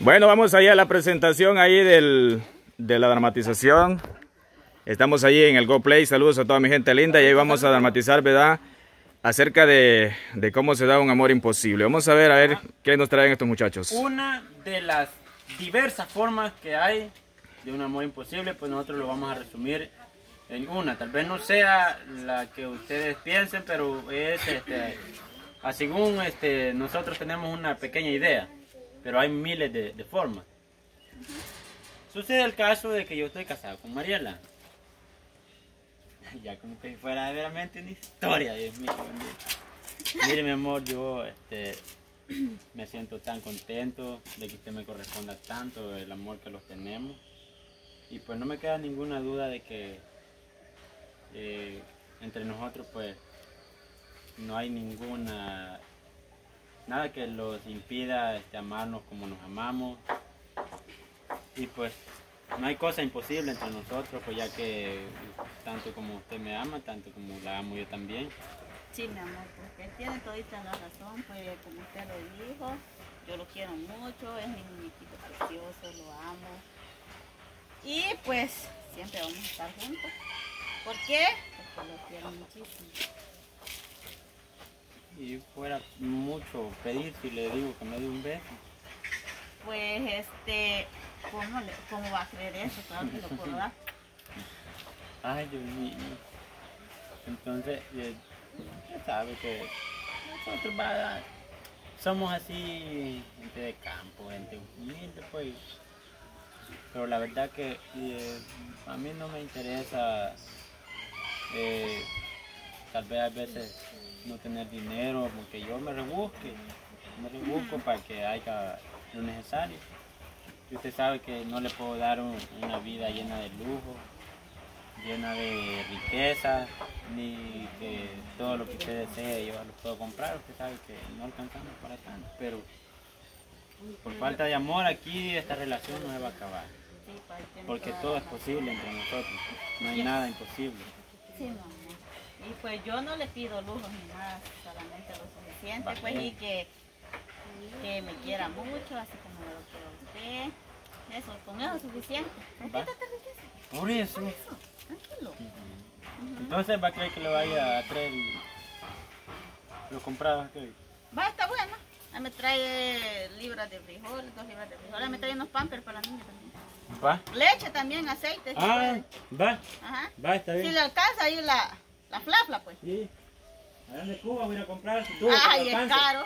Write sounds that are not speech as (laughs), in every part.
Bueno, vamos allá a la presentación ahí del, de la dramatización. Estamos allí en el Go Play. Saludos a toda mi gente linda y ahí vamos a dramatizar, ¿verdad? Acerca de, de cómo se da un amor imposible. Vamos a ver, a ver qué nos traen estos muchachos. Una de las diversas formas que hay de un amor imposible, pues nosotros lo vamos a resumir en una. Tal vez no sea la que ustedes piensen, pero es este, según este, nosotros tenemos una pequeña idea, pero hay miles de, de formas. Sucede el caso de que yo estoy casado con Mariela. (laughs) Ya como que fuera veramente una historia, Dios mío. Mire mi amor, yo este, me siento tan contento de que usted me corresponda tanto el amor que los tenemos. Y pues no me queda ninguna duda de que eh, entre nosotros pues no hay ninguna nada que los impida este, amarnos como nos amamos y pues no hay cosa imposible entre nosotros pues ya que tanto como usted me ama tanto como la amo yo también Sí, mi amor, porque tiene todita la razón, pues como usted lo dijo, yo lo quiero mucho, es mi muñequito precioso, lo amo. Y pues siempre vamos a estar juntos. ¿Por qué? Porque lo quiero muchísimo. Y fuera mucho pedir si le digo que me dé un beso Pues este, ¿cómo, le- cómo va a creer eso? Claro que lo puedo dar. ay Dios mío entonces ya sabe que nosotros va, somos así gente de campo gente humilde pues pero la verdad que eh, a mí no me interesa eh, tal vez a veces no tener dinero porque yo me rebusque me rebusco para que haya lo necesario. Y usted sabe que no le puedo dar un- una vida llena de lujo llena de riqueza ni que todo lo que usted desee yo lo puedo comprar. Usted sabe que no alcanzamos para tanto pero por falta de amor aquí esta relación no se va a acabar porque todo es posible entre nosotros no hay nada imposible. Y pues yo no le pido lujos ni nada, solamente lo suficiente, pues y que, que me quiera mucho, así como me lo quiere usted. Eso, con eso es suficiente. Respétate, riqueza. por eso Eso, tranquilo. entonces va a creer que le vaya a traer lo comprado. Va, está bueno. Ahí me trae libras de frijol, dos libras de frijol. Ahí me trae unos pampers para la niña también. va Leche también, aceite. si ah va Ajá. va está Si bien le alcanza ahí la, la flafla, pues. sí allá de Cuba voy a comprar si tuvo Ay, es alcance. caro.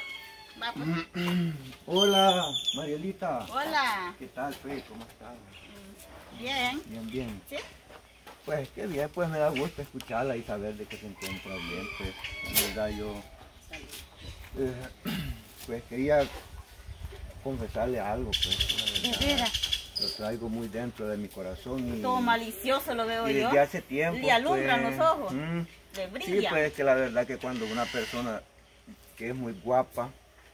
Va, pues. (clears throat) Hola, Marielita. Hola. ¿Qué tal, Fe? ¿Cómo estás? Bien. Bien, bien. ¿Sí? Pues qué bien, pues me da gusto escucharla y saber de que se encuentra bien. Pues la verdad yo, eh, (clears throat) pues quería confesarle algo, pues. la De verdad. veras. Lo traigo muy dentro de mi corazón y, Todo malicioso lo veo y yo. desde hace tiempo. Le alumbran pues, los ojos. mm, Le Sí, brilla. pues es que la verdad que cuando una persona que es muy guapa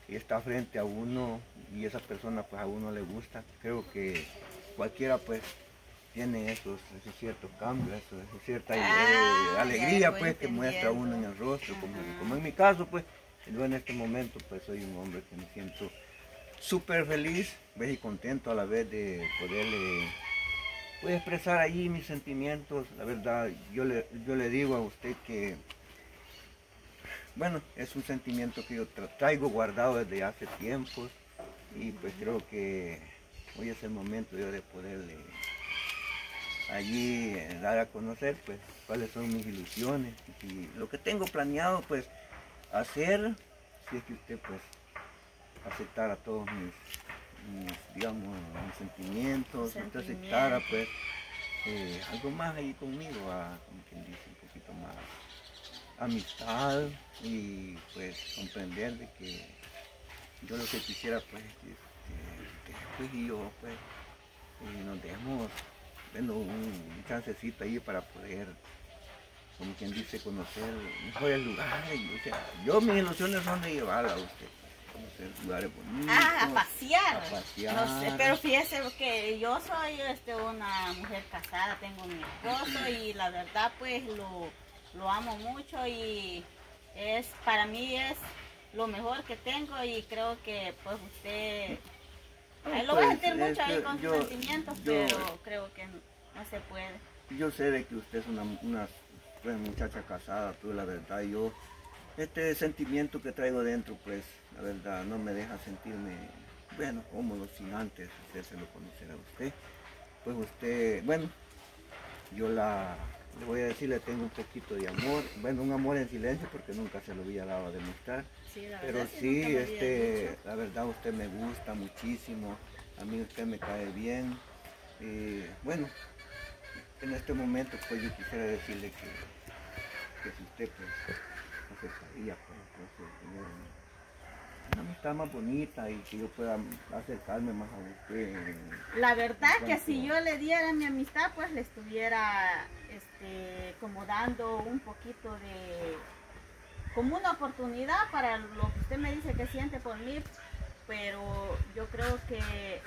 y está frente a uno y esa persona pues a uno le gusta, creo que cualquiera pues tiene esos, esos ciertos cambios, esos, cierta Ah, alegría pues que muestra uno en el rostro, como, como en mi caso pues yo en este momento pues soy un hombre que me siento súper feliz y contento a la vez de poderle pues, expresar ahí mis sentimientos. La verdad, yo le, yo le digo a usted que, bueno, es un sentimiento que yo tra- traigo guardado desde hace tiempos y pues creo que hoy es el momento yo de poderle allí eh, dar a conocer pues cuáles son mis ilusiones y lo que tengo planeado pues hacer si es que usted pues aceptara todos mis, mis, digamos mis sentimientos, si usted aceptara pues eh, algo más ahí conmigo, a, como quien dice, un poquito más amistad y pues comprender de que yo lo que quisiera pues es que, que pues, y yo pues eh, nos demos bueno, un, un chancecito ahí para poder como quien dice conocer mejores lugares o sea, yo mis ilusiones son de llevarla a usted conocer lugares bonitos Ah, a pasear. a pasear. No sé, pero fíjese que yo soy este, una mujer casada, tengo mi esposo y la verdad pues lo, lo amo mucho y es para mí es lo mejor que tengo y creo que pues usted lo va a pues, sentir mucho ahí con yo- sus sentimientos, yo- pero creo que no, no se puede. Yo sé de que usted es una, una pues, muchacha casada, pues la verdad, yo, este sentimiento que traigo dentro, pues, la verdad, no me deja sentirme, bueno, cómodo sin antes hacérselo conocer a usted. Pues usted, bueno, yo la, le voy a decir, le tengo un poquito de amor, bueno, un amor en silencio porque nunca se lo había dado a demostrar. Sí, la Pero sí, este, la verdad usted me gusta muchísimo, a mí usted me cae bien. Y bueno, en este momento pues yo quisiera decirle que, que si usted pues aceptaría pues entonces una, amistad más bonita y que yo pueda acercarme más a usted. La verdad que si yo le diera mi amistad, pues le estuviera este, como dando un poquito de, como una oportunidad para lo que usted me dice que siente por mí, pero yo creo que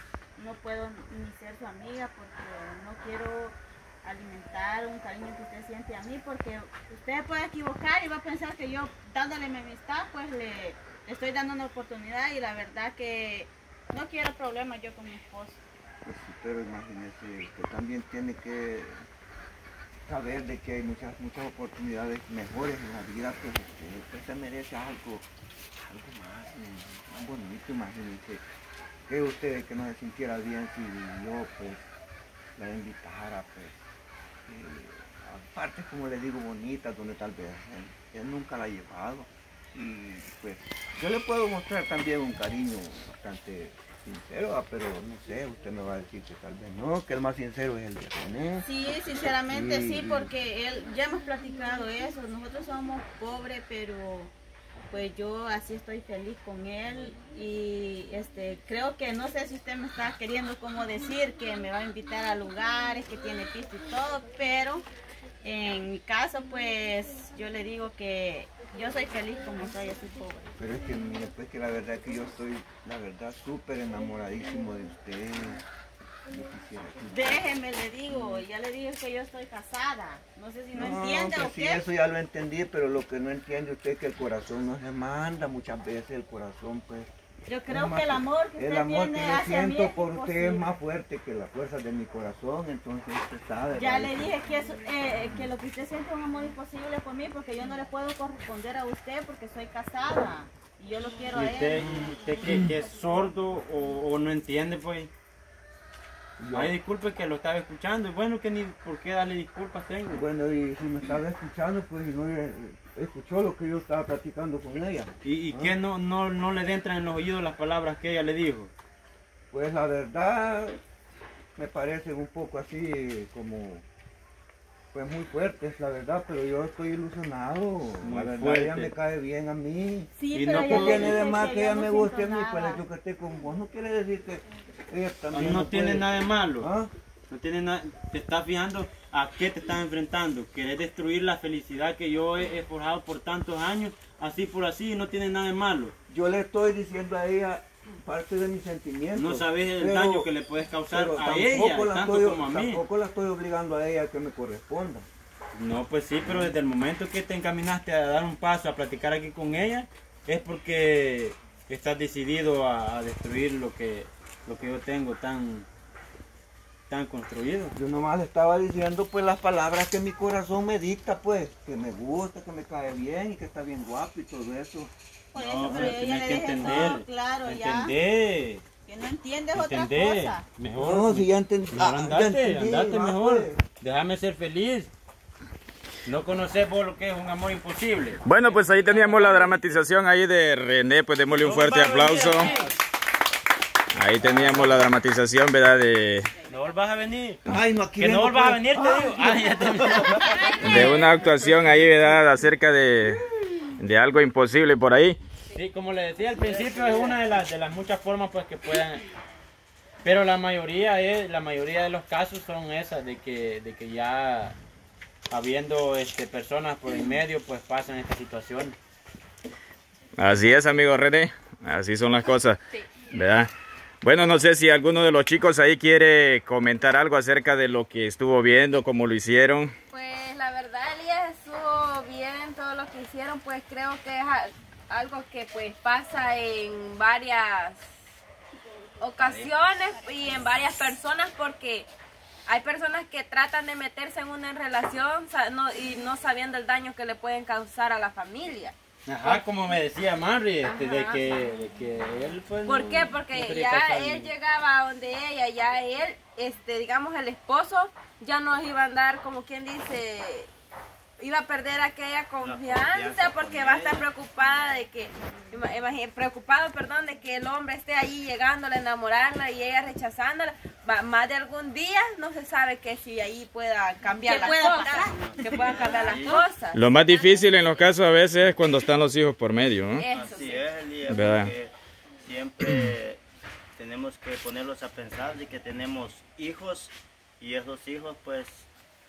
no puedo ni ser su amiga porque no quiero alimentar un cariño que usted siente a mí porque usted puede equivocar y va a pensar que yo dándole mi amistad pues le, estoy dando una oportunidad y la verdad que no quiero problemas yo con mi esposo. Pues sí, pero imagínese, usted también tiene que saber de que hay muchas muchas oportunidades mejores en la vida, pues usted, usted se merece algo, algo más, mm, más bonito, imagínese. Que usted que no se sintiera bien si yo pues la invitara, pues, a partes como le digo bonitas donde tal vez él, él nunca la ha llevado. Y pues yo le puedo mostrar también un cariño bastante sincero, ah, pero no sé, usted me va a decir que tal vez no, que el más sincero es el de René. Sí, sinceramente sí, Sí. porque él, ya hemos platicado eso, nosotros somos pobres, pero pues yo así estoy feliz con él y este creo que no sé si usted me está queriendo como decir que me va a invitar a lugares, que tiene piso y todo, pero en mi caso pues yo le digo que yo soy feliz como soy, así pobre. Pero es que mire, pues que la verdad que yo estoy, la verdad, súper enamoradísimo de usted. Déjeme, le digo, ya le dije que yo estoy casada, no sé si no, entiende pues o sí, qué. eso ya lo entendí, pero lo que no entiende usted es que el corazón no se manda muchas veces, el corazón pues... Yo creo que el amor que el usted amor tiene que yo hacia mí siento es por usted es más fuerte que la fuerza de mi corazón, entonces usted sabe. Ya le dije que, es, eh, que lo que usted siente es un amor imposible por mí porque yo no le puedo corresponder a usted porque soy casada y yo lo quiero ¿Y a usted, él. usted que, que es sordo o, o no entiende, pues? Yo- Ay, disculpe que lo estaba escuchando. Y bueno, que ni por qué darle disculpas tengo. Bueno, y si me estaba escuchando, pues no eh, escuchó lo que yo estaba platicando con ella. ¿Y, y Ah. que no, no, no le entran en los oídos las palabras que ella le dijo? Pues la verdad me parecen un poco así como pues muy fuertes, la verdad, pero yo estoy ilusionado. Muy la verdad fuerte. ella me cae bien a mí. Sí, Y pero no ya ¿Qué le tiene de más que ella me guste a mí? Pues nada. yo que esté con vos no quiere decir que No, también no tiene puede. nada de malo. ¿Ah? No tiene nada. Te estás fijando a qué te estás enfrentando. Querés destruir la felicidad que yo he, he forjado por tantos años, así por así, y no tiene nada de malo. Yo le estoy diciendo a ella parte de mis sentimientos. No sabes el pero- daño que le puedes causar a tampoco ella, la tanto estoy, como a mí. Tampoco la estoy obligando a ella a que me corresponda. No, pues sí, pero desde el momento que te encaminaste a dar un paso a platicar aquí con ella, es porque estás decidido a, a destruir lo que, lo que yo tengo tan, tan construido. Yo nomás le estaba diciendo pues las palabras que mi corazón me dicta pues, que me gusta, que me cae bien y que está bien guapo y todo eso. Por No, eso, pero pero ya le que entender. todo claro ya. Entendé, Que no entiende es otra cosa. Mejor, No, si ya entendí. mejor ah, ya andate, entendí, andate va, mejor. pues. Déjame ser feliz. No conoces vos lo que es un amor imposible. Bueno, pues ahí teníamos la dramatización ahí de René, pues démosle un fuerte aplauso. Ahí teníamos la dramatización, ¿verdad? De, No volvás a venir. Ay, no, aquí Que no volvás a pues. venir, te digo. Ay, ya te- de una actuación ahí, ¿verdad? Acerca de, de algo imposible por ahí. Sí, como le decía al principio, es una de las, de las muchas formas pues que puedan... Pero la mayoría es, la mayoría de los casos son esas, de que, de que ya habiendo este, personas por en medio, pues pasan estas situaciones. Así es, amigo René. Así son las cosas, ¿verdad? Bueno, no sé si alguno de los chicos ahí quiere comentar algo acerca de lo que estuvo viendo, cómo lo hicieron. Pues la verdad, Elías, estuvo bien todo lo que hicieron, pues creo que es algo que pues pasa en varias ocasiones y en varias personas porque hay personas que tratan de meterse en una relación y no sabiendo el daño que le pueden causar a la familia. Ajá, como me decía Mary, este, de, que, de que él pues ¿Por qué? Porque ya él llegaba a donde ella, ya él, este, digamos el esposo, ya no iba a andar como quien dice, iba a perder aquella confianza confianza porque con va a estar preocupada de que, preocupado, perdón, de que el hombre esté allí llegándola a enamorarla y ella rechazándola. Va- más de algún día no se sabe que si ahí pueda cambiar las pueda cosas, pasar. que puedan cambiar las cosas. Lo más difícil en los casos a veces es cuando están los hijos por medio, ¿no? Eso Así sí. es, Elías, ¿Verdad? porque siempre tenemos que ponerlos a pensar de que tenemos hijos y esos hijos pues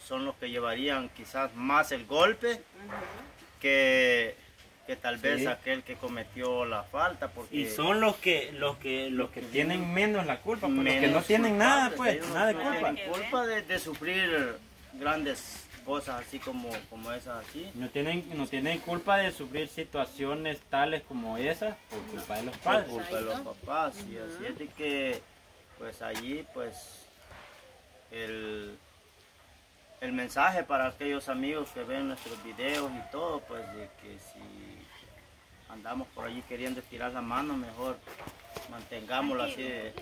son los que llevarían quizás más el golpe que, que tal vez aquel que cometió la falta porque Y son los que los que los que tienen menos la culpa, pues, los que menos no tienen nada, pues, nada de no culpa. tienen culpa de, de sufrir grandes cosas así como, como esas así. No tienen, no tienen culpa de sufrir situaciones tales como esas por culpa de los por padres. culpa de los papás y así es de que pues allí pues el, el mensaje para aquellos amigos que ven nuestros videos y todo pues de que si andamos por allí queriendo estirar la mano mejor mantengámoslo así de-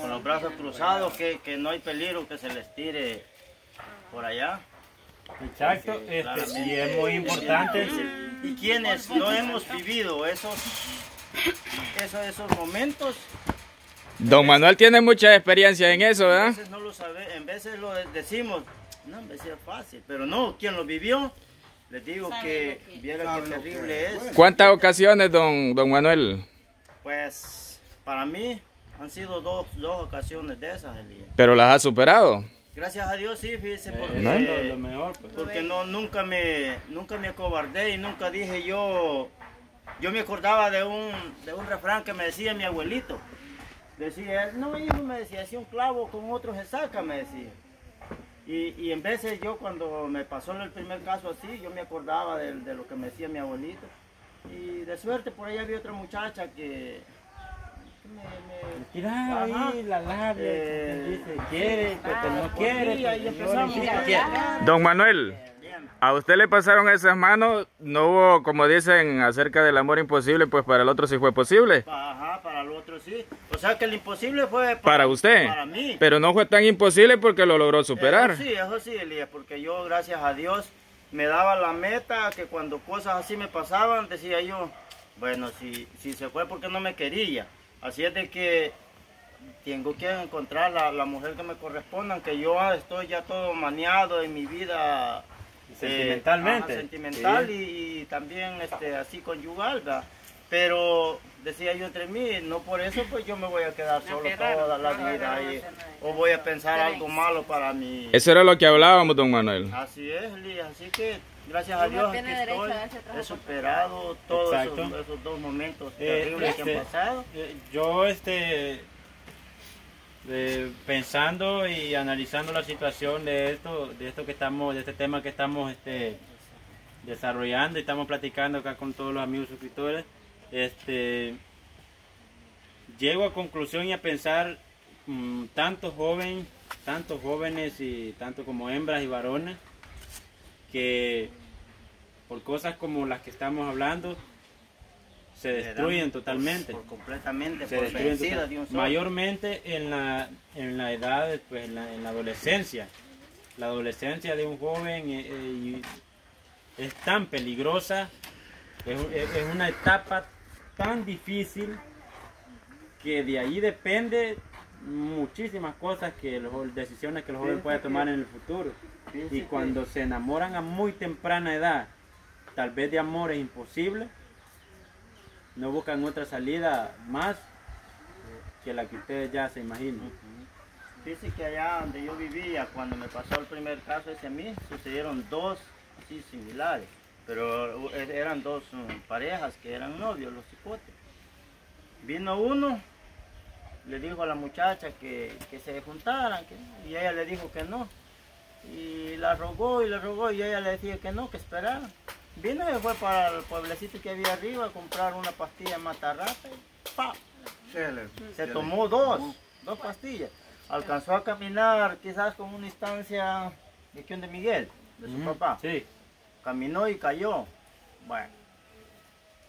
con los brazos cruzados que, que no hay peligro que se les tire por allá Exacto, Porque, este, y es muy importante. y quienes no hemos vivido esos esos, esos momentos Don Manuel tiene mucha experiencia en eso, A ¿verdad? veces no lo sabe, en veces lo de- decimos, no, veces es fácil, pero no, quien lo vivió, les digo que que- viera qué terrible es. ¿Cuántas ocasiones, don, don Manuel? Pues para mí han sido dos, dos ocasiones de esas, Elías. Pero las ha superado. Gracias a Dios sí, fíjese, porque, Eh, lo, lo mejor, pues. porque no, nunca me, nunca me acobardé y nunca dije yo, yo me acordaba de un, de un refrán que me decía mi abuelito. Decía, él, no hijo, me decía, si un clavo con otro se saca, me decía. Y, y en veces yo cuando me pasó el primer caso así, yo me acordaba de, de lo que me decía mi abuelito. Y de suerte por ahí había otra muchacha que, que me, me- Tiraba ahí la labia, Eh, dice, quiere, pero no pues, quiere. sí, ahí pues, empezamos. a quiere. Don Manuel, a usted le pasaron esas manos, no hubo, como dicen, acerca del amor imposible, pues para el otro sí fue posible. Ajá, para el otro sí. O sea que el imposible fue Para usted. Para mí. Pero no fue tan imposible porque lo logró superar. Eso sí, eso sí, Elías, porque yo, gracias a Dios, me daba la meta que cuando cosas así me pasaban, decía yo, bueno, si, si se fue porque no me quería. Así es de que tengo que encontrar la, la mujer que me corresponda, que yo estoy ya todo maneado en mi vida. eh, Sentimentalmente. ajá, sentimental Sí. y, y también este, así conyugal, ¿verdad? Pero decía yo entre mí, no por eso pues yo me voy a quedar solo toda la vida y- o voy a pensar algo malo para mí. Eso era lo que hablábamos, don Manuel. Así es. Así que gracias a Dios aquí estoy. He superado todos esos, esos dos momentos Eh, terribles que este, han pasado. Eh, Yo, este, eh, pensando y analizando la situación de esto, de esto que estamos, de este tema que estamos, este, desarrollando y estamos platicando acá con todos los amigos suscriptores, este, llego a conclusión y a pensar mm, tantos jóvenes, tantos jóvenes y tanto como hembras y varones que por cosas como las que estamos hablando se destruyen totalmente. Por, completamente, se por destruyen total- mayormente en la en la edad pues en la, en la adolescencia. La adolescencia de un joven eh, eh, es tan peligrosa es, es- es una etapa tan difícil que de ahí depende muchísimas cosas que los decisiones que el joven Fíjate puede tomar en el futuro. Y cuando se enamoran a muy temprana edad tal vez de amores imposibles no buscan otra salida más que la que ustedes ya se imaginan. Dice que allá donde yo vivía, cuando me pasó el primer caso ese a mí, sucedieron dos así similares. Pero eh, eran dos um, parejas que eran novios, los cipotes. Vino uno, le dijo a la muchacha que, que se juntaran, que- y ella le dijo que no. Y la rogó y le rogó y ella le decía que no, que esperara. Vino y fue para el pueblecito que había arriba a comprar una pastilla matarrata y ¡pa! Se le- Se le- tomó dos, dos pastillas. Alcanzó a caminar quizás con una instancia de quién de Miguel, de su papá. Sí. Caminó y cayó. Bueno,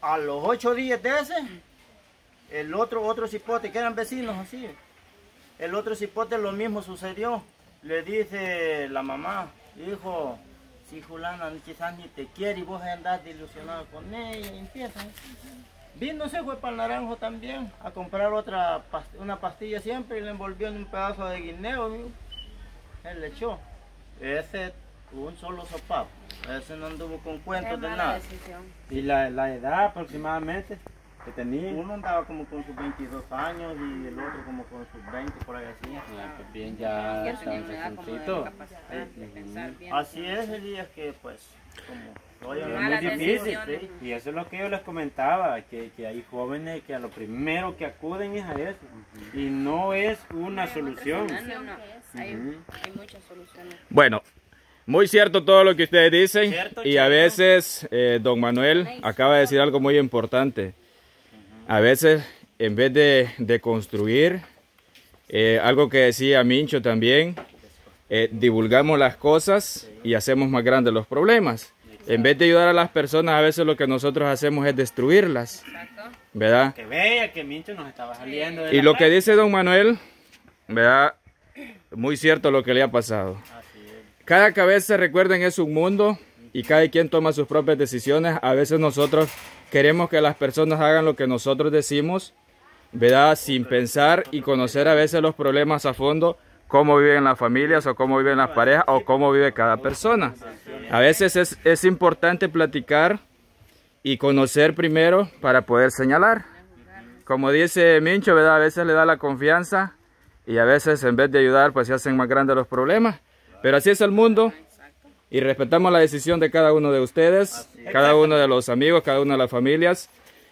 a los ocho días de ese, el otro, otro cipote, que eran vecinos así, el otro cipote lo mismo sucedió. Le dice la mamá, hijo, si fulana quizás ni te quiere y vos andás ilusionado con ella, y empiezan. Vino se fue para el naranjo también a comprar otra una pastilla siempre y le envolvió en un pedazo de guineo. Él le echó. Ese un solo sopapo. Ese no anduvo con cuentos de nada. ¿Y la, la edad aproximadamente que tenía? Uno andaba como con sus 22 años y el otro como con sus 20 por ahí así. Ah, pues bien, ya Ya está bien. Así es el día que pues como oye, Es muy difícil, sí. y eso es lo que yo les comentaba, que, que hay jóvenes que a lo primero que acuden es a eso, y no es una solución. No, no, hay muchas soluciones. Bueno, muy cierto todo lo que ustedes dicen Cierto, y a veces eh, don Manuel acaba de decir algo muy importante. A veces en vez de, de construir, eh, algo que decía Mincho también, eh, divulgamos las cosas y hacemos más grandes los problemas. En vez de ayudar a las personas, a veces lo que nosotros hacemos es destruirlas, Exacto. ¿verdad? Que vea que Mincho nos estaba saliendo de Y lo que dice don Manuel, ¿verdad? Muy cierto lo que le ha pasado. Cada cabeza, recuerden, es un mundo y cada quien toma sus propias decisiones. A veces nosotros queremos que las personas hagan lo que nosotros decimos, ¿verdad? Sin pensar y conocer a veces los problemas a fondo, cómo viven las familias o cómo viven las parejas o cómo vive cada persona. A veces es, es importante platicar y conocer primero para poder señalar. Como dice Mincho, ¿verdad? A veces le da la confianza y a veces en vez de ayudar, pues se hacen más grandes los problemas. Pero así es el mundo y respetamos la decisión de cada uno de ustedes, cada uno de los amigos, cada una de las familias.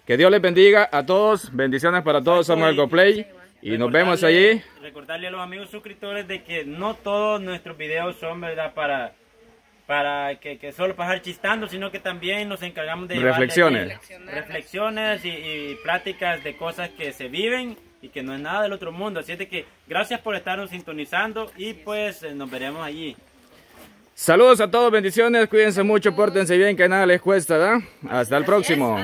Que Dios les bendiga a todos, bendiciones para todos, somos el GoPlay y nos vemos allí. Recordarle a los amigos suscriptores de que no todos nuestros videos son, ¿verdad? Para, para que, que solo pasar chistando, sino que también nos encargamos de... Reflexiones. Reflexiones y, y pláticas de cosas que se viven y que no es nada del otro mundo. Así es de que gracias por estarnos sintonizando y pues eh, nos veremos allí. Saludos a todos, bendiciones, cuídense mucho, pórtense bien, que nada les cuesta, ¿verdad? Hasta el próximo.